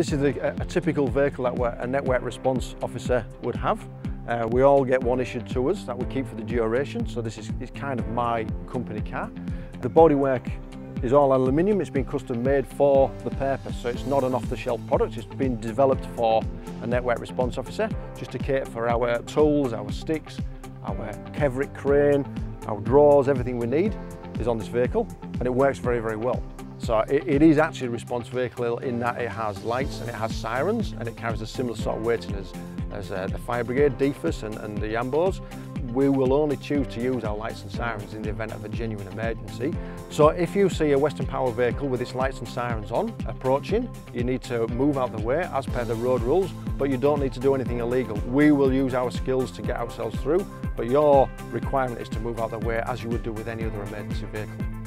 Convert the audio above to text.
This is a, a typical vehicle that a network response officer would have. Uh, we all get one issued to us that we keep for the duration, so this is, kind of my company car. The bodywork is all aluminium, it's been custom made for the purpose, so it's not an off-the-shelf product, it's been developed for a network response officer, just to cater for our tools, our sticks, our Kevrick crane, our drawers, everything we need is on this vehicle, and it works very, very well. So it, it is actually a response vehicle in that it has lights and it has sirens and it carries a similar sort of weighting as, as uh, the fire brigade, DFES and, and the Yambos. We will only choose to use our lights and sirens in the event of a genuine emergency. So if you see a Western Power vehicle with its lights and sirens on approaching, you need to move out the way as per the road rules, but you don't need to do anything illegal. We will use our skills to get ourselves through, but your requirement is to move out the way as you would do with any other emergency vehicle.